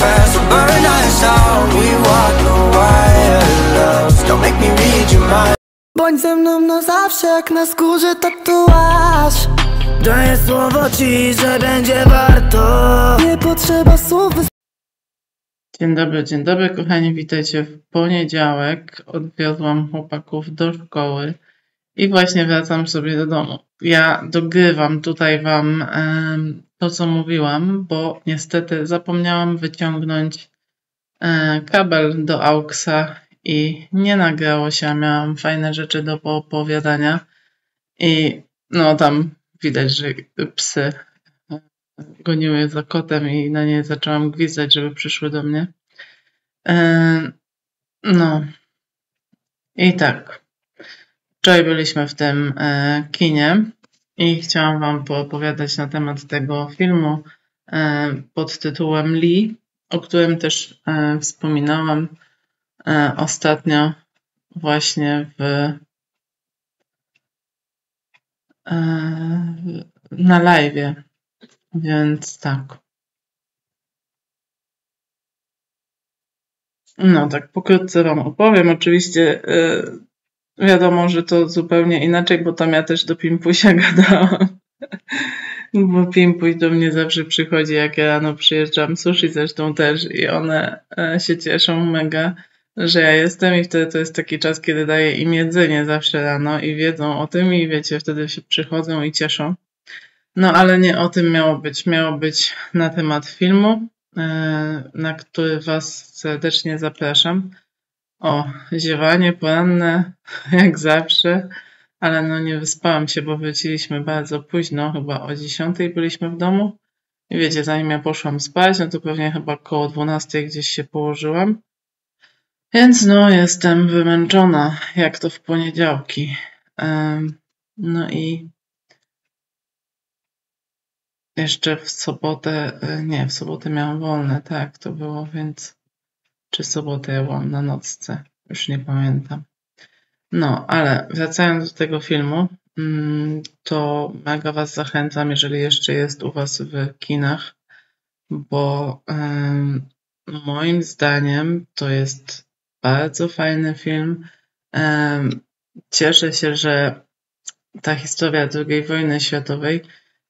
fast, we'll burn us out. We walk the wire, love Don't make me read your mind. Bądź ze mną na zawsze, jak na skórze tatuaż. Daję słowo ci, że będzie warto. Nie potrzeba słów Dzień dobry, dzień dobry kochani, witajcie w poniedziałek. Odwiozłam chłopaków do szkoły i właśnie wracam sobie do domu. Ja dogrywam tutaj wam to, co mówiłam, bo niestety zapomniałam wyciągnąć e, kabel do AUXa i nie nagrało się, a miałam fajne rzeczy do poopowiadania i no tam widać, że psy goniły za kotem i na nie zaczęłam gwizdać, żeby przyszły do mnie. E, No. I tak. Wczoraj byliśmy w tym e, kinie i chciałam Wam poopowiadać na temat tego filmu e, pod tytułem Lee, o którym też e, wspominałam e, ostatnio właśnie w na live. Więc tak. No, tak pokrótce Wam opowiem. Oczywiście wiadomo, że to zupełnie inaczej, bo tam ja też do Pimpusia gadałam. Bo Pimpuś do mnie zawsze przychodzi, jak ja rano przyjeżdżam, sushi zresztą też i one e, się cieszą mega, że ja jestem i wtedy to jest taki czas, kiedy daję im jedzenie zawsze rano i wiedzą o tym i wiecie, wtedy się przychodzą i cieszą. No ale nie o tym miało być. Miało być na temat filmu, e, na który Was serdecznie zapraszam. O, ziewanie poranne, jak zawsze, ale no nie wyspałam się, bo wróciliśmy bardzo późno, chyba o 10 byliśmy w domu. I wiecie, zanim ja poszłam spać, no to pewnie chyba koło 12 gdzieś się położyłam. Więc no, jestem wymęczona, jak to w poniedziałki. No i jeszcze w sobotę, e, nie, w sobotę miałam wolne, tak, to było, więc czy sobotę na nocce, już nie pamiętam. No, ale wracając do tego filmu, mm, to mega Was zachęcam, jeżeli jeszcze jest u Was w kinach, bo moim zdaniem to jest bardzo fajny film. Cieszę się, że ta historia II wojny światowej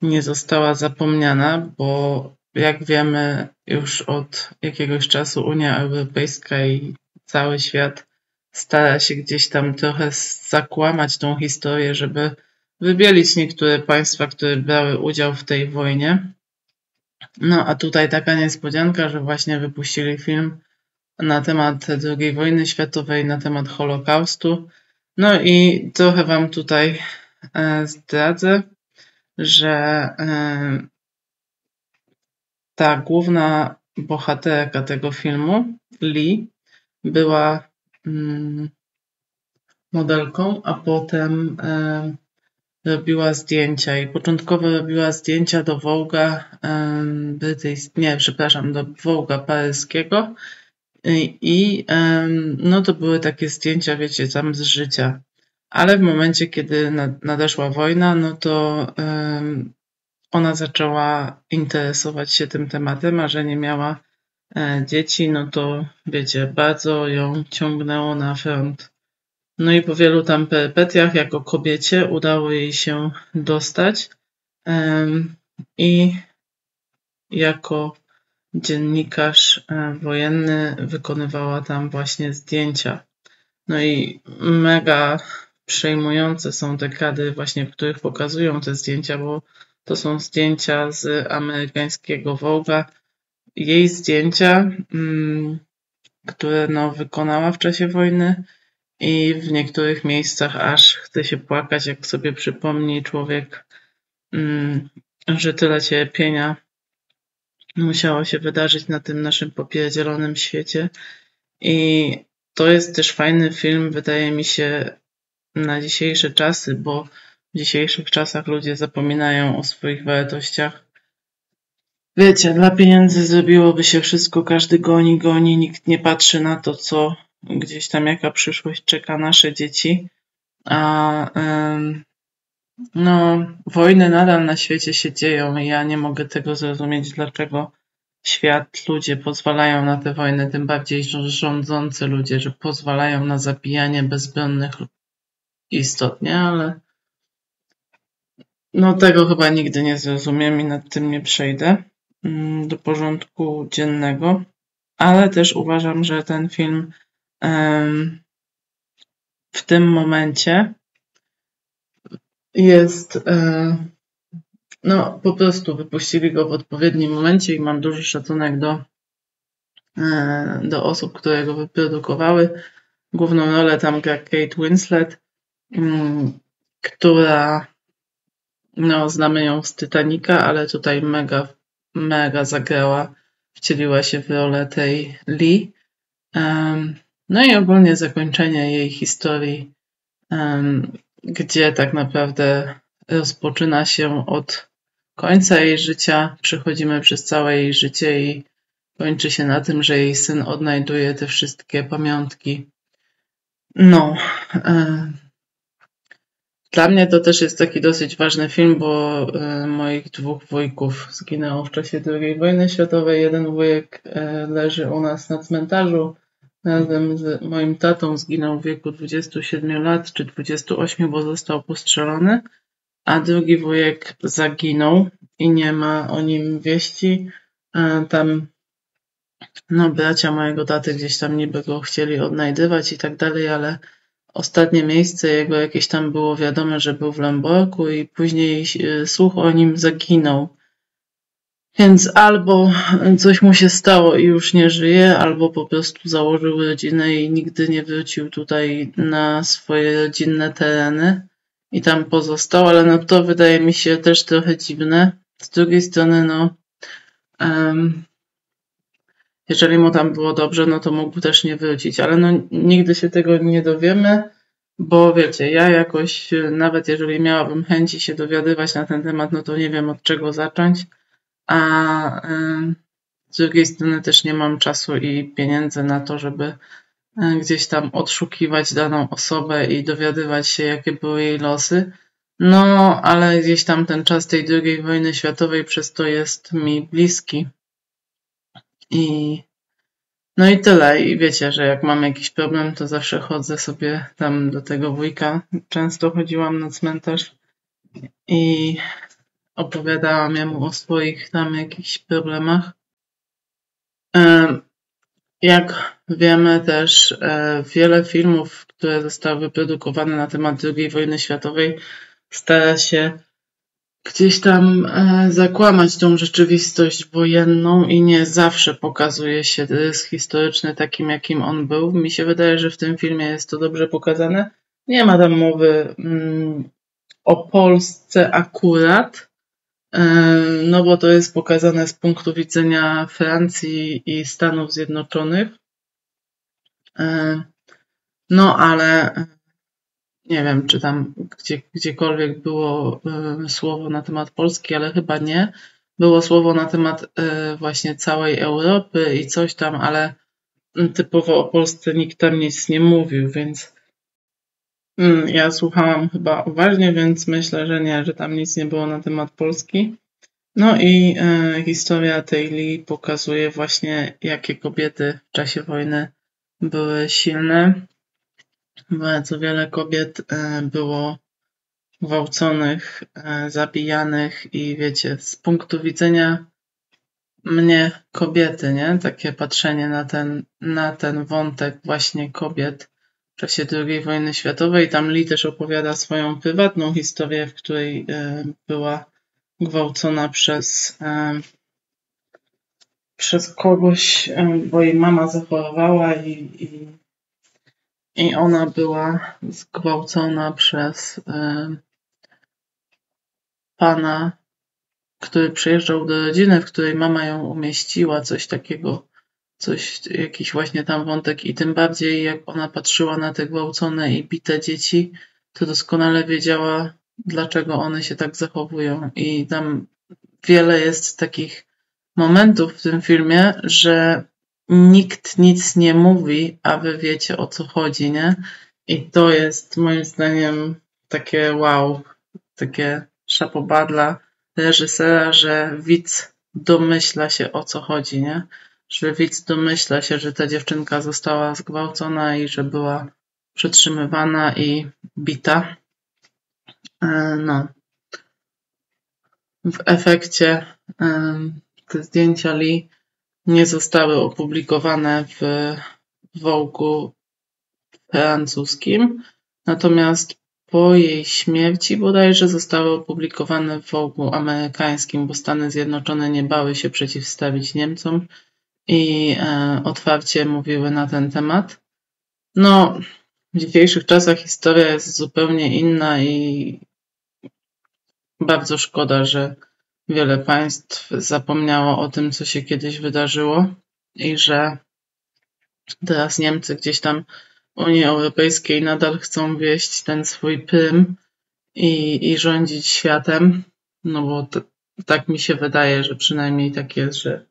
nie została zapomniana, bo jak wiemy, już od jakiegoś czasu Unia Europejska i cały świat stara się gdzieś tam trochę zakłamać tą historię, żeby wybielić niektóre państwa, które brały udział w tej wojnie. No a tutaj taka niespodzianka, że właśnie wypuścili film na temat II wojny światowej, na temat Holokaustu. No i trochę Wam tutaj e, zdradzę że e, ta główna bohaterka tego filmu, Lee, była mm, modelką, a potem e, robiła zdjęcia i początkowo robiła zdjęcia do Wołga brytyjskiego, nie, przepraszam, do Wołga paryskiego i, i no to były takie zdjęcia, wiecie, tam z życia. Ale w momencie, kiedy nadeszła wojna, no to ona zaczęła interesować się tym tematem, a że nie miała e, dzieci, no to wiecie, bardzo ją ciągnęło na front. No i po wielu tam perypetiach jako kobiecie udało jej się dostać i jako dziennikarz e, wojenny wykonywała tam właśnie zdjęcia. No i mega przejmujące są te kadry właśnie, w których pokazują te zdjęcia, bo to są zdjęcia z amerykańskiego Vogue'a. Jej zdjęcia, mm, które no, wykonała w czasie wojny i w niektórych miejscach aż chce się płakać, jak sobie przypomni człowiek, mm, że tyle cierpienia musiało się wydarzyć na tym naszym popierdzielonym świecie. I to jest też fajny film, wydaje mi się, na dzisiejsze czasy, bo w dzisiejszych czasach ludzie zapominają o swoich wartościach. Wiecie, dla pieniędzy zrobiło się wszystko, każdy goni, goni, nikt nie patrzy na to, co gdzieś tam, jaka przyszłość czeka nasze dzieci. A no, wojny nadal na świecie się dzieją i ja nie mogę tego zrozumieć, dlaczego świat, ludzie pozwalają na te wojny, tym bardziej rządzący ludzie, że pozwalają na zabijanie bezbronnych istot, nie? Ale no tego chyba nigdy nie zrozumiem i nad tym nie przejdę mm, do porządku dziennego, ale też uważam, że ten film w tym momencie jest e, no po prostu wypuścili go w odpowiednim momencie i mam duży szacunek do, e, do osób, które go wyprodukowały. Główną rolę tam gra Kate Winslet, mm, która no znamy ją z Titanica, ale tutaj mega, mega zagrała, wcieliła się w rolę tej Lee. No i ogólnie zakończenie jej historii, gdzie tak naprawdę rozpoczyna się od końca jej życia, przechodzimy przez całe jej życie i kończy się na tym, że jej syn odnajduje te wszystkie pamiątki. No. Dla mnie to też jest taki dosyć ważny film, bo moich dwóch wujków zginęło w czasie II wojny światowej. Jeden wujek leży u nas na cmentarzu razem z moim tatą. Zginął w wieku 27 lat czy 28, bo został postrzelony a drugi wujek zaginął i nie ma o nim wieści. Tam no bracia mojego taty gdzieś tam niby go chcieli odnajdywać i tak dalej, ale ostatnie miejsce jego jakieś tam było wiadome, że był w Lamborku i później e, słuch o nim zaginął. Więc albo coś mu się stało i już nie żyje, albo po prostu założył rodzinę i nigdy nie wrócił tutaj na swoje rodzinne tereny i tam pozostał, ale no to wydaje mi się też trochę dziwne. Z drugiej strony, no, um, jeżeli mu tam było dobrze, no to mógł też nie wrócić, ale no nigdy się tego nie dowiemy, bo wiecie, ja jakoś, nawet jeżeli miałabym chęci się dowiadywać na ten temat, no to nie wiem od czego zacząć, a um, z drugiej strony też nie mam czasu i pieniędzy na to, żeby E, gdzieś tam odszukiwać daną osobę i dowiadywać się, jakie były jej losy. No, ale gdzieś tam ten czas tej II wojny światowej przez to jest mi bliski. I no i tyle. I wiecie, że jak mam jakiś problem, to zawsze chodzę sobie tam do tego wujka. Często chodziłam na cmentarz i opowiadałam jemu o swoich tam jakichś problemach. Jak wiemy też, e, wiele filmów, które zostały wyprodukowane na temat II wojny światowej, stara się gdzieś tam e, zakłamać tą rzeczywistość wojenną i nie zawsze pokazuje się rys historyczny takim, jakim on był. Mi się wydaje, że w tym filmie jest to dobrze pokazane. Nie ma tam mowy mm, o Polsce akurat, no bo to jest pokazane z punktu widzenia Francji i Stanów Zjednoczonych. No ale nie wiem, czy tam gdzie, gdziekolwiek było słowo na temat Polski, ale chyba nie. Było słowo na temat właśnie całej Europy i coś tam, ale typowo o Polsce nikt tam nic nie mówił, więc Mm, ja słuchałam chyba uważnie, więc myślę, że nie, że tam nic nie było na temat Polski. No i e, historia Lee pokazuje właśnie, jakie kobiety w czasie wojny były silne. Bardzo wiele kobiet e, było gwałconych, e, zabijanych i wiecie, z punktu widzenia mnie kobiety, nie? Takie patrzenie na ten, na ten wątek właśnie kobiet w czasie II wojny światowej. Tam Lee też opowiada swoją prywatną historię, w której e, była gwałcona przez, przez kogoś, bo jej mama zachorowała i, i, i ona była zgwałcona przez pana, który przyjeżdżał do rodziny, w której mama ją umieściła, coś takiego coś, jakiś właśnie tam wątek i tym bardziej jak ona patrzyła na te gwałcone i bite dzieci, to doskonale wiedziała, dlaczego one się tak zachowują. I tam wiele jest takich momentów w tym filmie, że nikt nic nie mówi, a wy wiecie o co chodzi, nie? I to jest moim zdaniem takie wow, takie szapobadla reżysera, że widz domyśla się o co chodzi, nie? Że widz domyśla się, że ta dziewczynka została zgwałcona i że była przetrzymywana i bita. E, no. W efekcie te zdjęcia Lee nie zostały opublikowane w Vogue'u francuskim, natomiast po jej śmierci bodajże zostały opublikowane w Vogue'u amerykańskim, bo Stany Zjednoczone nie bały się przeciwstawić Niemcom i e, otwarcie mówiły na ten temat. No, w dzisiejszych czasach historia jest zupełnie inna i bardzo szkoda, że wiele państw zapomniało o tym, co się kiedyś wydarzyło i że teraz Niemcy gdzieś tam Unii Europejskiej nadal chcą wieść ten swój prym i, i rządzić światem, no bo to, tak mi się wydaje, że przynajmniej tak jest, że,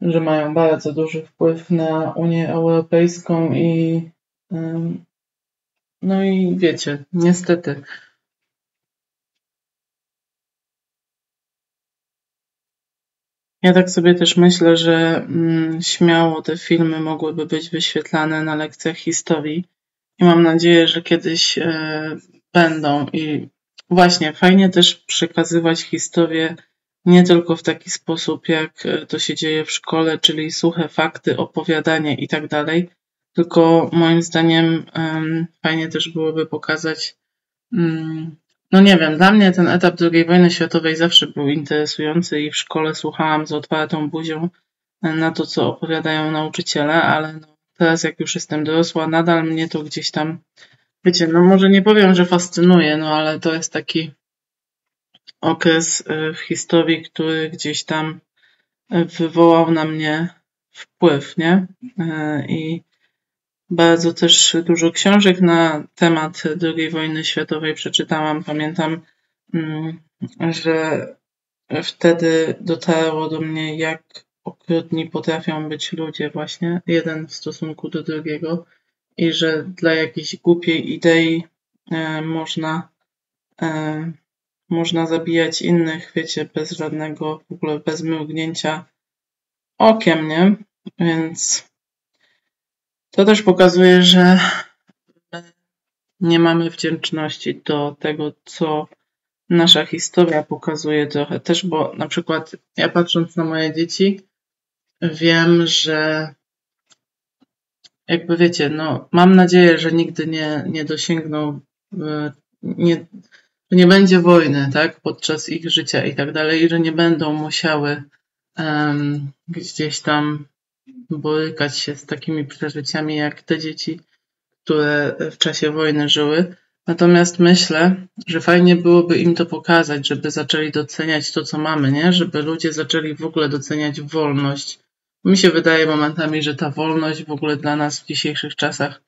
że mają bardzo duży wpływ na Unię Europejską i no i wiecie, niestety Ja tak sobie też myślę, że mm, śmiało te filmy mogłyby być wyświetlane na lekcjach historii i mam nadzieję, że kiedyś e, będą. I właśnie fajnie też przekazywać historię nie tylko w taki sposób, jak e, to się dzieje w szkole, czyli suche fakty, opowiadanie i tak dalej, tylko moim zdaniem fajnie też byłoby pokazać mm, no nie wiem, dla mnie ten etap II wojny światowej zawsze był interesujący i w szkole słuchałam z otwartą buzią na to, co opowiadają nauczyciele, ale no, teraz jak już jestem dorosła, nadal mnie to gdzieś tam, wiecie, no może nie powiem, że fascynuje, no ale to jest taki okres e, w historii, który gdzieś tam e, wywołał na mnie wpływ, nie? E, I bardzo też dużo książek na temat II wojny światowej przeczytałam. Pamiętam, mm, że wtedy dotarło do mnie, jak okrutni potrafią być ludzie właśnie, jeden w stosunku do drugiego i że dla jakiejś głupiej idei e, można e, można zabijać innych, wiecie, bez żadnego, w ogóle bez mrugnięcia okiem, nie? Więc to też pokazuje, że nie mamy wdzięczności do tego, co nasza historia pokazuje trochę też, bo na przykład ja patrząc na moje dzieci, wiem, że jakby wiecie, no mam nadzieję, że nigdy nie, nie dosięgną, e, nie, nie będzie wojny, tak, podczas ich życia i tak dalej, i że nie będą musiały um, gdzieś tam borykać się z takimi przeżyciami jak te dzieci, które w czasie wojny żyły. Natomiast myślę, że fajnie byłoby im to pokazać, żeby zaczęli doceniać to, co mamy, nie? Żeby ludzie zaczęli w ogóle doceniać wolność. Mi się wydaje momentami, że ta wolność w ogóle dla nas w dzisiejszych czasach,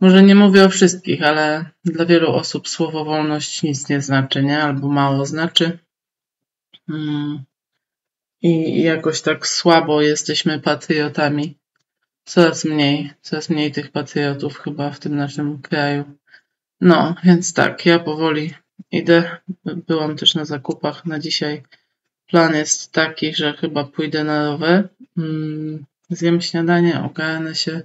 może nie mówię o wszystkich, ale dla wielu osób słowo wolność nic nie znaczy, nie? Albo mało znaczy. Hmm i jakoś tak słabo jesteśmy patriotami. Coraz mniej, coraz mniej tych patriotów chyba w tym naszym kraju. No, więc tak, ja powoli idę. Byłam też na zakupach na dzisiaj. Plan jest taki, że chyba pójdę na rower. Mm, zjem śniadanie, ogarnę się,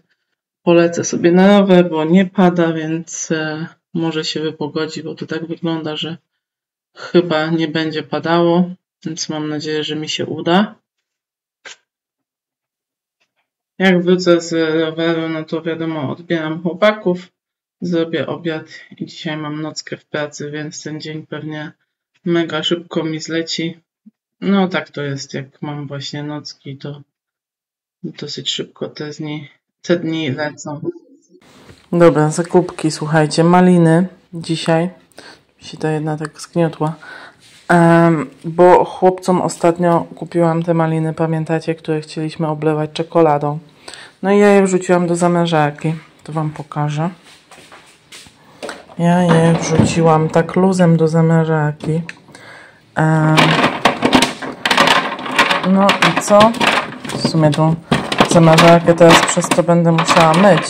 polecę sobie na rower, bo nie pada, więc e, może się wypogodzi, bo to tak wygląda, że chyba nie będzie padało. Więc mam nadzieję, że mi się uda. Jak wrócę z roweru, no to wiadomo, odbieram chłopaków, zrobię obiad i dzisiaj mam nockę w pracy, więc ten dzień pewnie mega szybko mi zleci. No tak to jest, jak mam właśnie nocki, to dosyć szybko te dni, te dni lecą. Dobra, zakupki, słuchajcie, maliny dzisiaj. Mi się ta jedna tak zgniotła bo chłopcom ostatnio kupiłam te maliny, pamiętacie, które chcieliśmy oblewać czekoladą. No i ja je wrzuciłam do zamężarki. To Wam pokażę. Ja je wrzuciłam tak luzem do zamężarki. No i co? W sumie tą zamężarkę teraz przez to będę musiała myć.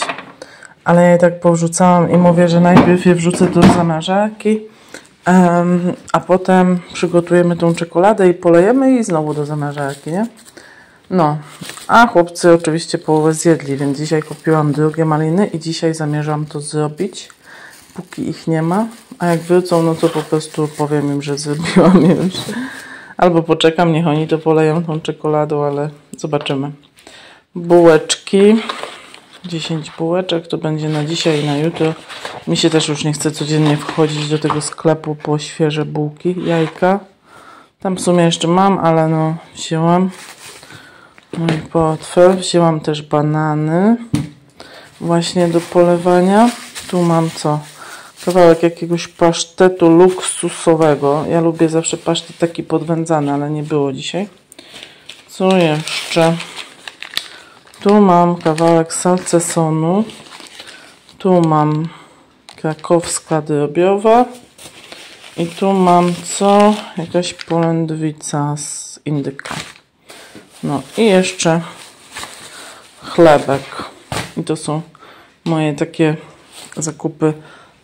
Ale ja je tak powrzucałam i mówię, że najpierw je wrzucę do zamężarki, a potem przygotujemy tą czekoladę i polejemy i znowu do zamrażarki, nie? No, a chłopcy oczywiście połowę zjedli, więc dzisiaj kupiłam drugie maliny i dzisiaj zamierzam to zrobić, póki ich nie ma. A jak wrócą, no to po prostu powiem im, że zrobiłam już. Albo poczekam, niech oni to poleją tą czekoladą, ale zobaczymy. Bułeczki. 10 bułeczek to będzie na dzisiaj i na jutro. Mi się też już nie chce codziennie wchodzić do tego sklepu po świeże bułki, jajka. Tam w sumie jeszcze mam, ale no wzięłam mój portfel. Wzięłam też banany właśnie do polewania. Tu mam co? Kawałek jakiegoś pasztetu luksusowego. Ja lubię zawsze pasztet taki podwędzany, ale nie było dzisiaj. Co jeszcze? Tu mam kawałek salcesonu. Tu mam krakowska drobiowa. I tu mam co? Jakaś polędwica z indyka. No i jeszcze chlebek. I to są moje takie zakupy.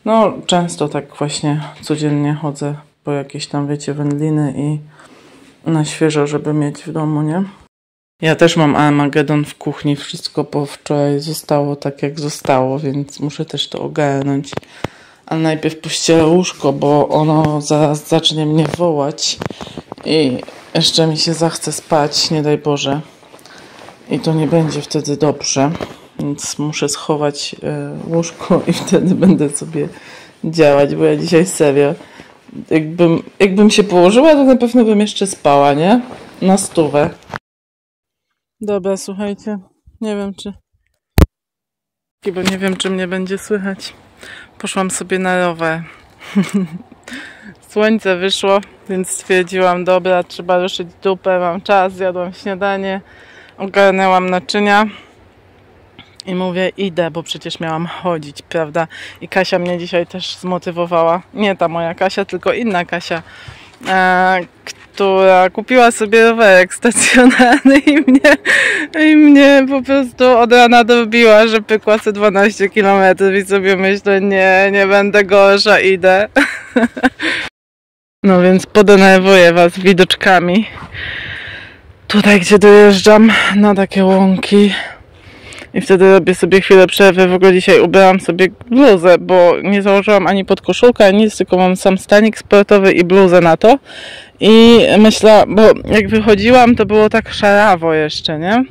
No często tak właśnie codziennie chodzę po jakieś tam, wiecie, wędliny i na świeżo, żeby mieć w domu, nie? Ja też mam Armagedon w kuchni. Wszystko po wczoraj zostało tak, jak zostało, więc muszę też to ogarnąć. Ale najpierw pościelę łóżko, bo ono zaraz zacznie mnie wołać i jeszcze mi się zachce spać, nie daj Boże. I to nie będzie wtedy dobrze, więc muszę schować e, łóżko i wtedy będę sobie działać, bo ja dzisiaj serio, jakbym, jakbym się położyła, to na pewno bym jeszcze spała, nie? Na stówę. Dobra, słuchajcie, nie wiem czy... Bo nie wiem, czy mnie będzie słychać. Poszłam sobie na rower. Słońce wyszło, więc stwierdziłam, dobra, trzeba ruszyć dupę, mam czas, zjadłam śniadanie, ogarnęłam naczynia i mówię, idę, bo przecież miałam chodzić, prawda? I Kasia mnie dzisiaj też zmotywowała. Nie ta moja Kasia, tylko inna Kasia, która kupiła sobie rowerek stacjonarny i mnie, i mnie po prostu od rana dobiła, że pykła sobie 12 km i sobie myślę, nie, nie będę gorsza, idę. No więc podenerwuję Was widoczkami. Tutaj, gdzie dojeżdżam na takie łąki. I wtedy robię sobie chwilę przerwy. W ogóle dzisiaj ubrałam sobie bluzę, bo nie założyłam ani podkoszulkę, ani nic, tylko mam sam stanik sportowy i bluzę na to. I myślę, bo jak wychodziłam, to było tak szarawo jeszcze, nie?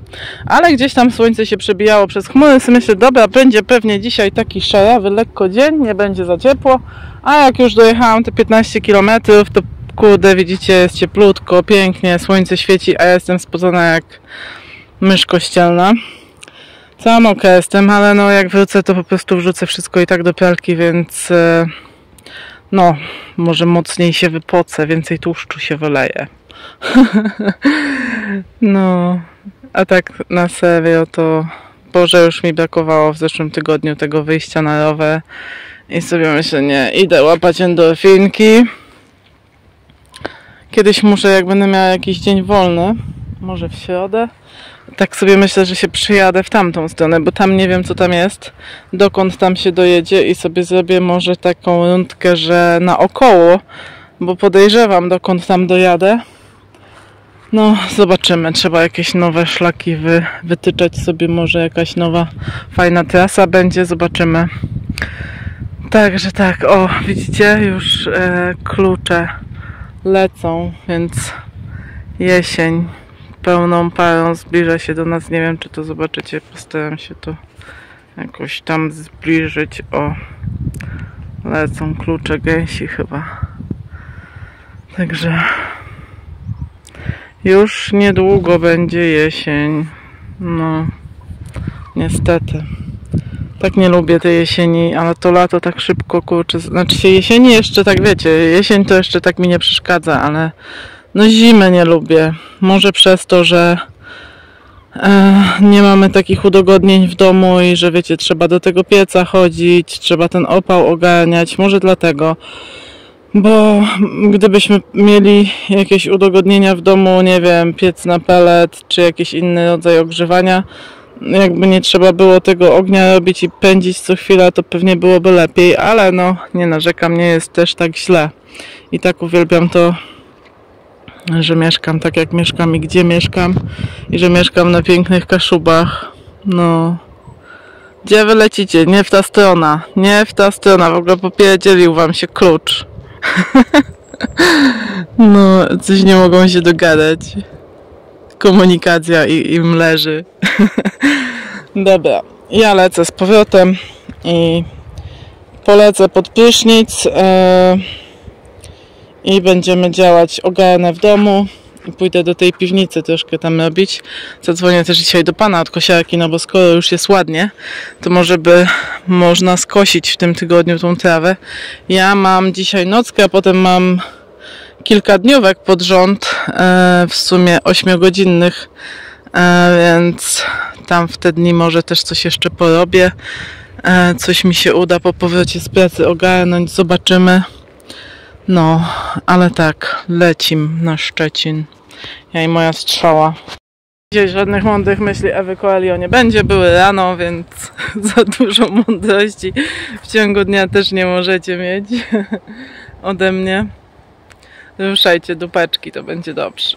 Ale gdzieś tam słońce się przebijało przez chmury, sobie myślę, dobra, będzie pewnie dzisiaj taki szarawy, lekko dzień, nie będzie za ciepło. A jak już dojechałam te 15 km, to kurde, widzicie, jest cieplutko, pięknie, słońce świeci, a ja jestem spodzona jak mysz kościelna. Cała mokra jestem, ale no jak wrócę, to po prostu wrzucę wszystko i tak do pralki, więc e, no, może mocniej się wypocę, więcej tłuszczu się wyleje. no, a tak na serio to Boże, już mi brakowało w zeszłym tygodniu tego wyjścia na rower i sobie myślę, nie, idę łapać endorfinki. Kiedyś muszę, jak będę miała jakiś dzień wolny, może w środę, tak sobie myślę, że się przyjadę w tamtą stronę, bo tam nie wiem, co tam jest, dokąd tam się dojedzie i sobie zrobię może taką rundkę, że naokoło, bo podejrzewam, dokąd tam dojadę. No, zobaczymy. Trzeba jakieś nowe szlaki wy, wytyczać sobie. Może jakaś nowa, fajna trasa będzie. Zobaczymy. Także tak, o, widzicie, już e, klucze lecą, więc jesień pełną parą zbliża się do nas. Nie wiem, czy to zobaczycie. Postaram się to jakoś tam zbliżyć. O, lecą klucze gęsi chyba. Także już niedługo będzie jesień. No, niestety. Tak nie lubię tej jesieni, ale to lato tak szybko kurczę. Znaczy się jesieni jeszcze tak wiecie, jesień to jeszcze tak mi nie przeszkadza, ale no zimę nie lubię. Może przez to, że e, nie mamy takich udogodnień w domu i że wiecie, trzeba do tego pieca chodzić, trzeba ten opał ogarniać. Może dlatego. Bo gdybyśmy mieli jakieś udogodnienia w domu, nie wiem, piec na pelet czy jakiś inny rodzaj ogrzewania, jakby nie trzeba było tego ognia robić i pędzić co chwila, to pewnie byłoby lepiej, ale no nie narzekam, nie jest też tak źle. I tak uwielbiam to, że mieszkam tak jak mieszkam i gdzie mieszkam. I że mieszkam na pięknych Kaszubach. No. Gdzie wy lecicie? Nie w ta strona. Nie w ta strona. W ogóle popierdzielił wam się klucz. no, coś nie mogą się dogadać. Komunikacja i, im leży. Dobra, ja lecę z powrotem i polecę pod prysznic e, i będziemy działać ogarnę w domu i pójdę do tej piwnicy troszkę tam robić. Zadzwonię też dzisiaj do pana od kosiarki, no bo skoro już jest ładnie, to może by można skosić w tym tygodniu tą trawę. Ja mam dzisiaj nockę, a potem mam kilka dniówek pod rząd, e, w sumie 8-godzinnych, e, więc tam w te dni może też coś jeszcze porobię. E, coś mi się uda po powrocie z pracy ogarnąć, zobaczymy. No, ale tak, lecim na Szczecin. Ja i moja strzała. Dzisiaj żadnych mądrych myśli Ewy Coelho nie będzie, były rano, więc za dużo mądrości w ciągu dnia też nie możecie mieć ode mnie. Ruszajcie dupeczki, to będzie dobrze.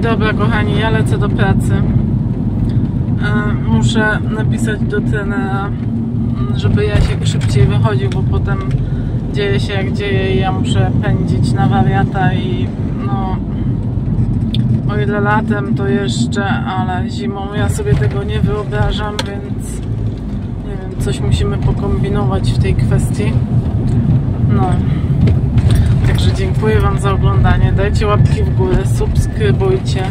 Dobra, kochani, ja lecę do pracy. E, Muszę napisać do trenera, żeby Jasiek szybciej wychodził, bo potem dzieje się jak dzieje i ja muszę pędzić na wariata i no o ile latem to jeszcze, ale zimą ja sobie tego nie wyobrażam, więc nie wiem, coś musimy pokombinować w tej kwestii. No. Dziękuję Wam za oglądanie. Dajcie łapki w górę, subskrybujcie.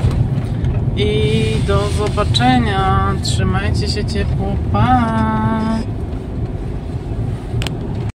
I do zobaczenia. Trzymajcie się ciepło. Pa!